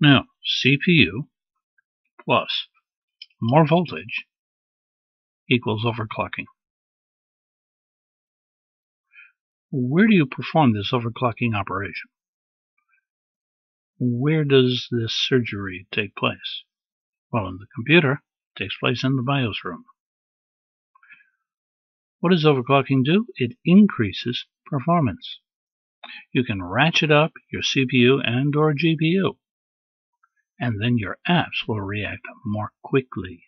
Now, CPU plus more voltage equals overclocking. Where do you perform this overclocking operation? Where does this surgery take place? Well, in the computer, it takes place in the BIOS room. What does overclocking do? It increases performance. You can ratchet up your CPU and or GPU, and then your apps will react more quickly.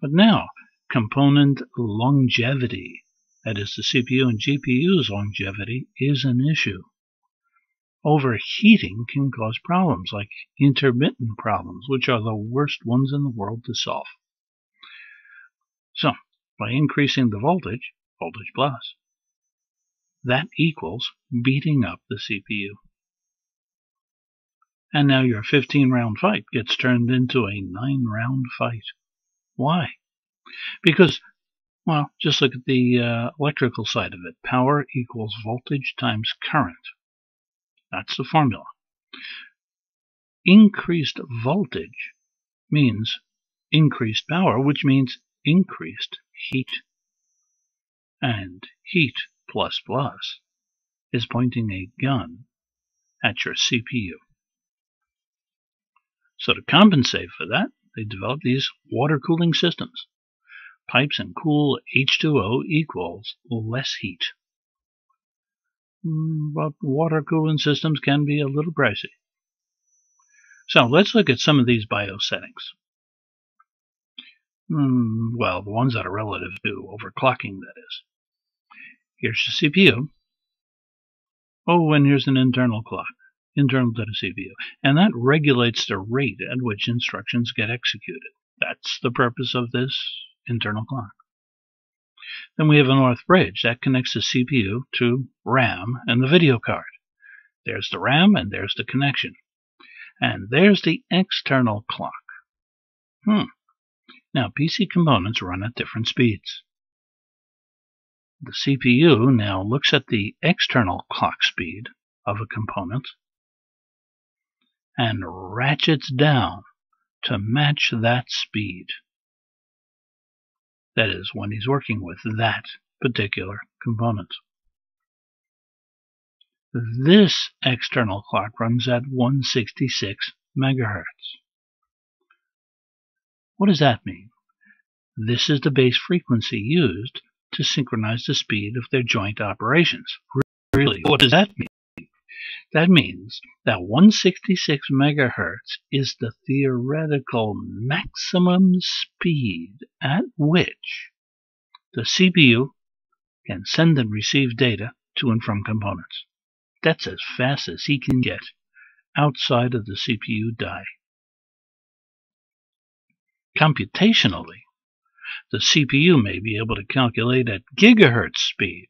But now, component longevity, that is the CPU and GPU's longevity, is an issue. Overheating can cause problems like intermittent problems, which are the worst ones in the world to solve. So, by increasing the voltage, voltage plus, that equals beating up the CPU. And now your 15 round fight gets turned into a 9 round fight. Why? Because, well, just look at the uh, electrical side of it. Power equals voltage times current. That's the formula. Increased voltage means increased power, which means increased heat. And heat plus plus is pointing a gun at your CPU. So to compensate for that, they developed these water cooling systems. Pipes and cool H2O equals less heat. Hmm, but water cooling systems can be a little pricey. So let's look at some of these BIOS settings. Mm, well, the ones that are relative to overclocking, that is. Here's the CPU. Oh, and here's an internal clock, internal to the CPU. And that regulates the rate at which instructions get executed. That's the purpose of this internal clock. Then we have a north bridge that connects the CPU to RAM and the video card. There's the RAM and there's the connection. And there's the external clock. Hmm. Now, PC components run at different speeds. The CPU now looks at the external clock speed of a component and ratchets down to match that speed. That is, when he's working with that particular component. This external clock runs at 166 megahertz. What does that mean? This is the base frequency used to synchronize the speed of their joint operations. Really, what does that mean? That means that 166 megahertz is the theoretical maximum speed at which the CPU can send and receive data to and from components. That's as fast as he can get outside of the CPU die. Computationally, the CPU may be able to calculate at gigahertz speed,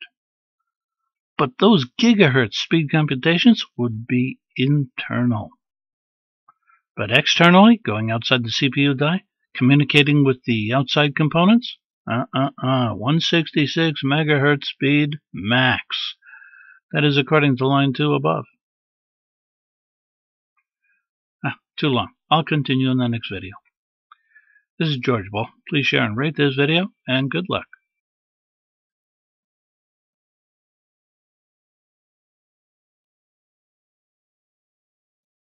but those gigahertz speed computations would be internal. But externally, going outside the CPU die, communicating with the outside components, uh-uh-uh, 166 megahertz speed max. That is according to line 2 above. Ah, too long. I'll continue in the next video. This is George Boole. Please share and rate this video, and good luck.